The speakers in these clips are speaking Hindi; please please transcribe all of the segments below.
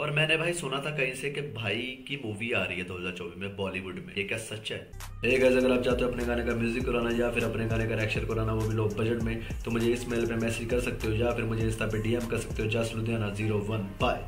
और मैंने भाई सुना था कहीं से कि भाई की मूवी आ रही है 2024 में बॉलीवुड में। ये क्या सच है? एक ऐसे अगर आप चाहते हो अपने गाने का म्यूज़िक कराना या फिर अपने गाने का रिएक्शन कराना वो भी लो बजट में तो मुझे इस मेल पे मैसेज कर सकते हो या फिर मुझे इंस्टा पे डीएम कर सकते हो just Ludhiana zero one bye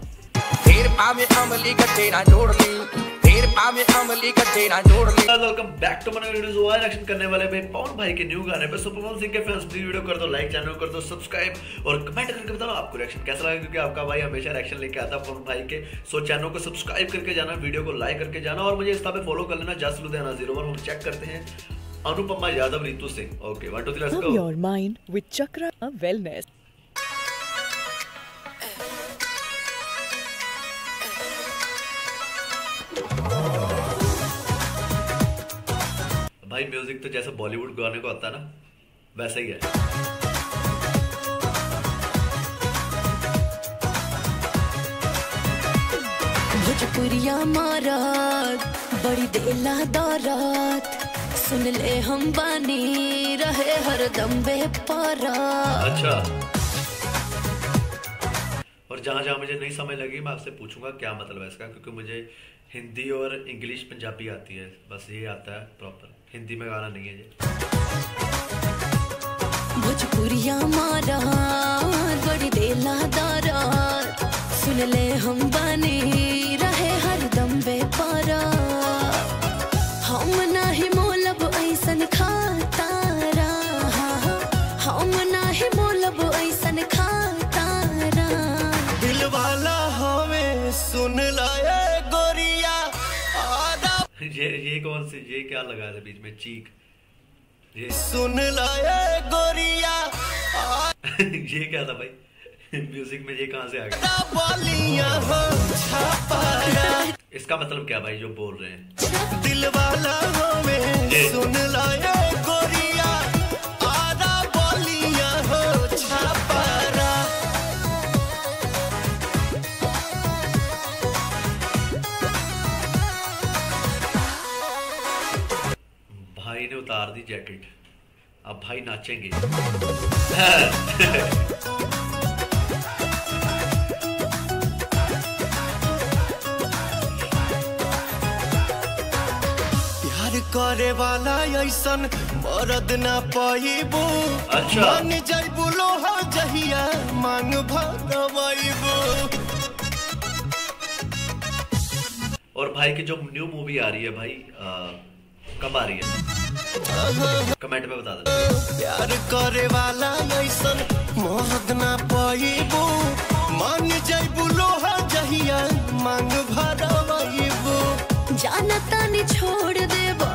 welcome back to my videos वो रिएक्शन करने वाले भाई पवन भाई के न्यू गाने पे सो पवन सिंह के फैंस प्लीज़ वीडियो कर दो लाइक चैनल कर दो सब्सक्राइब और कमेंट करके बताओ आपको रिएक्शन कैसा लगा? क्योंकि आपका भाई हमेशा रिएक्शन लेके आता है पवन भाई के। सो चैनल को सब्सक्राइब करके जाना वीडियो को लाइक करके जाना और मुझे इंस्टा पे फॉलो कर लेना। जस लुधियाना 01 हम चेक करते हैं। Anupama Yadav Ritu Singh. Okay one two three let's go your mind with chakra wellness भाई म्यूज़िक तो जैसे बॉलीवुड गाने को आता है ना वैसा ही है। भोजपुरिया मारत बड़ी देला दौरत सुन ले हम बानी रहे हर हरदम बेपरत अच्छा। और जहाँ जहाँ मुझे नहीं समझ लगी मैं आपसे पूछूँगा क्या मतलब है इसका क्योंकि मुझे हिंदी और इंग्लिश पंजाबी आती है बस ये आता है प्रॉपर हिंदी में गाना नहीं है ये। भोजपुरिया मारत ये ये कौन सी ये क्या लगा है बीच में? चीख। ये। सुन लाया गोरिया। ये क्या था भाई? म्यूज़िक में ये कहाँ से आ गया? हो? इसका मतलब क्या भाई जो बोल रहे हैं? दिल वाला ये। सुन लाया गोरिया। भाई ने उतार दी जैकेट। अब भाई नाचेंगे। प्यार करे वाला ऐसन मरद ना पाइबू। अच्छा। मन जैबू लोहा जहिया मांग और भाई की जो न्यू मूवी आ रही है भाई आ, कब आ रही है? कमेंट में बता देना प्यार करे वाला ऐसन मरद ना पाइबू। मन लोहा जहिया मांग भरवाइबू जाना तानी छोड़ देबो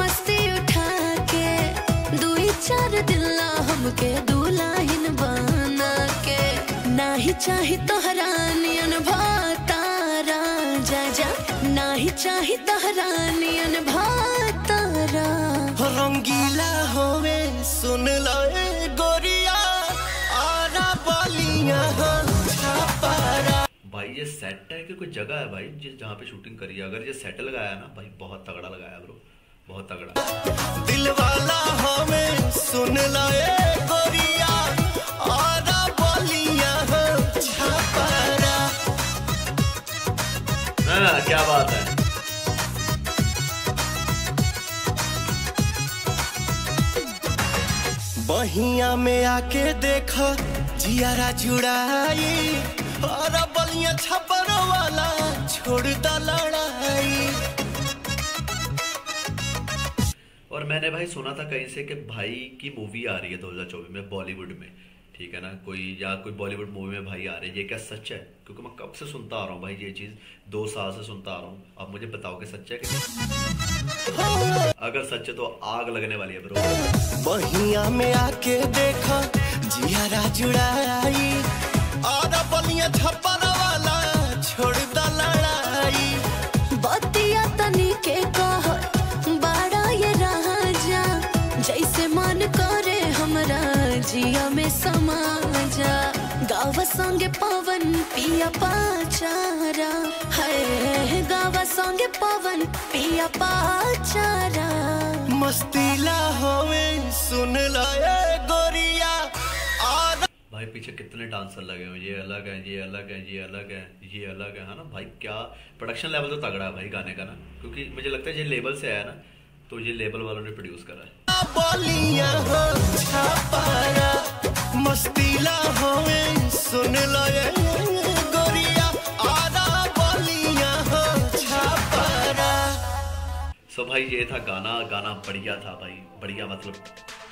मस्ती उठा के दुई चार दिल्ला हमके दुलाहिन बना के नाही चाही तोहरा नियन भातारा जा नाही चाही रंगीला होवे सुन लाए गोरिया। आरा बालियाँ हो भाई ये सेट है कि कोई जगह है भाई जिस जहाँ पे शूटिंग करी है? अगर ये सेट लगाया ना भाई बहुत तगड़ा लगाया ब्रो बहुत तगड़ा। दिल वाला हमें सुन लाए गोरिया। बोलियाँ छापारा क्या बात है? बहिया में आके देखा, जियारा जुड़ाई, और बलिया छपर वाला छोड़ लड़ाई। और मैंने भाई सुना था कहीं से कि भाई की मूवी आ रही है 2024 में बॉलीवुड में। ठीक है ना? कोई या कोई बॉलीवुड मूवी में भाई आ रहे ये क्या सच है? क्योंकि मैं कब से सुनता आ रहा हूँ भाई ये चीज़? दो साल से सुनता आ रहा हूँ। अब मुझे बताओ कि सच है कि अगर सच है तो आग लगने वाली है ब्रो बहिया में आके देखा जियारा जुड़ाई और बलिया छपर गावा संगे पवन पिया पाचारा। है गावा संगे पवन पिया पाचारा। मस्तीला होवे सुन लाए गोरिया। भाई पीछे कितने डांसर लगे हुए ये अलग है ये अलग है ये अलग है ये अलग है है ना? भाई क्या प्रोडक्शन लेवल तो तगड़ा है भाई गाने का ना? क्योंकि मुझे लगता है ये लेबल से आया ना तो ये लेबल वालों ने प्रोड्यूस करा है। बोलियाँ छापारा होवे सुन ये भाई, ये था गाना। गाना बढ़िया था, भाई। बढ़िया मतलब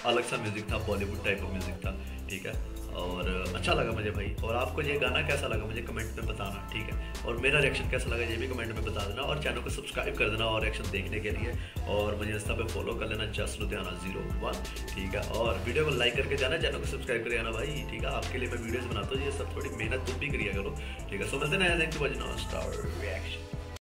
अलग सा म्यूज़िक था बॉलीवुड टाइप का म्यूज़िक था। ठीक है? और अच्छा लगा मुझे भाई। और आपको ये गाना कैसा लगा मुझे कमेंट में बताना, ठीक है? और मेरा रिएक्शन कैसा लगा ये भी कमेंट में बता देना और चैनल को सब्सक्राइब कर देना और रिएक्शन देखने के लिए। और मुझे इंस्टा पे फॉलो कर लेना जस्ट लुधियाना ज़ीरो वन ठीक है? और वीडियो को लाइक करके जाना चैनल को सब्सक्राइब कर जाना भाई, ठीक है? आपके लिए मैं वीडियोज़ बनाता हूँ, ये सब थोड़ी मेहनत तुम भी करिए करो, ठीक है? सो मिलते हैं थैंक यू स्टार रिएक्शन